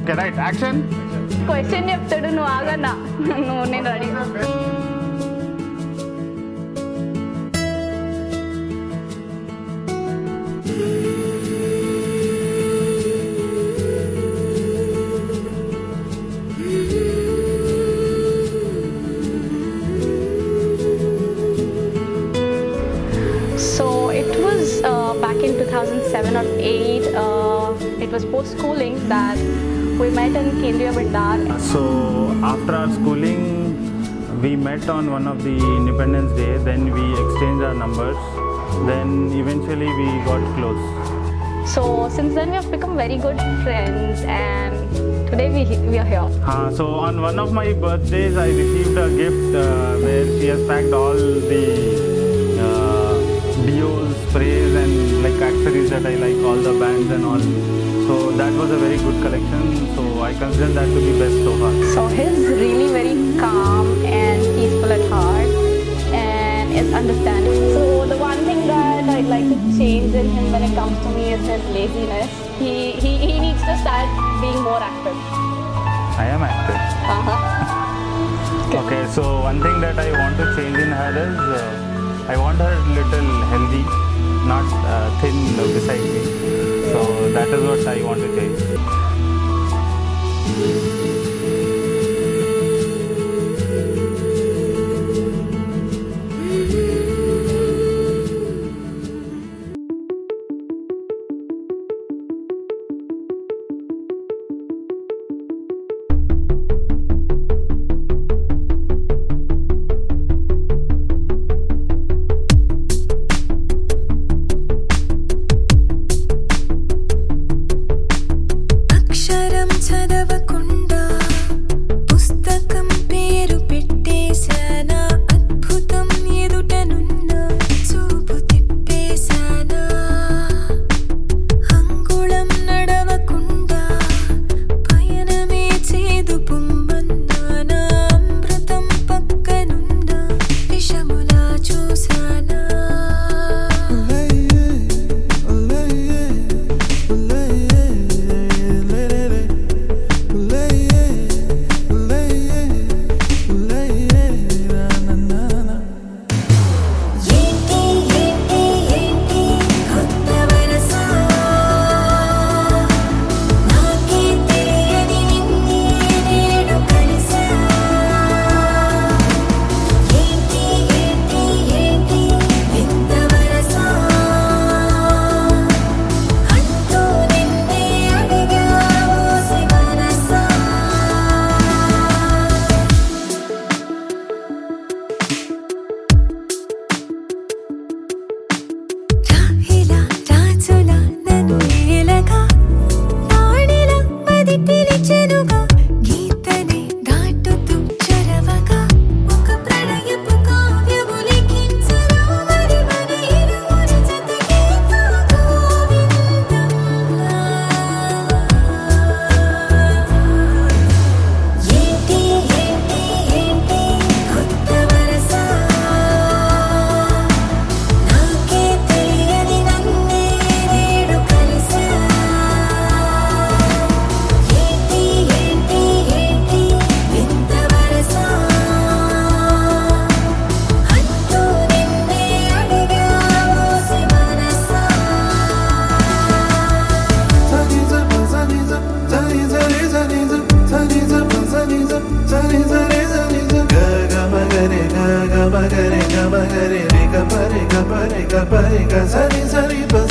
Okay right action question చెప్తాడు నువ్వు ఆగన్నా నువ్వు నేను ready So it was uh, back in 2007 or 8. Uh, it was post schooling that we met in Kendriya Bandar. So after our schooling, we met on one of the Independence Day. Then we exchanged our numbers. Then eventually we got close. So since then we have become very good friends, and today we we are here. Uh, so on one of my birthdays, I received a gift uh, where she has packed all the uh, deos, sprays, and like accessories that I like, all the bands and all. That was a very good collection. So I consider that to be best so far. So he's really very calm and peaceful at heart, and is understanding. So the one thing that I'd like to change in him when it comes to me is his laziness. He he, he needs to start being more active. I am active. Uh-huh. Okay, so one thing that I want to change in her is uh, I want her little healthy, not uh, thin beside me. So that is what I want to change. 知るか Sani sani